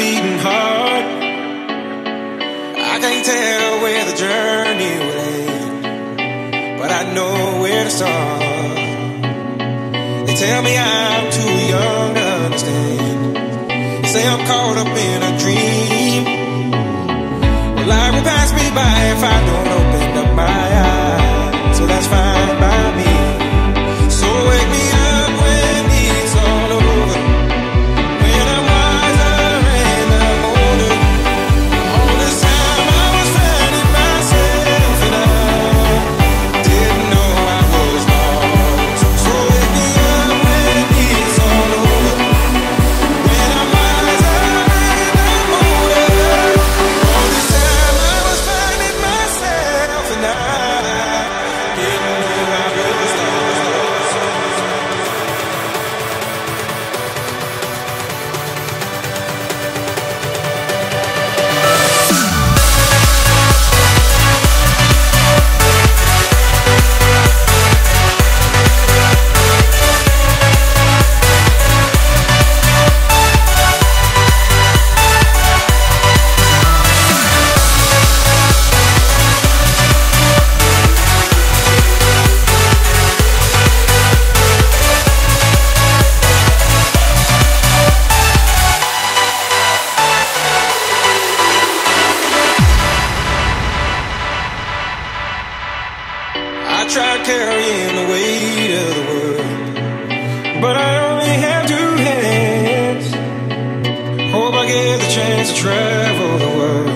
beating heart. I can't tell where the journey will end, but I know where to start. They tell me I'm too young to understand. They say I'm caught up in a dream. Life will pass me by if I don't. Try carrying the weight of the world, but I only have two hands. Hope I get the chance to travel the world.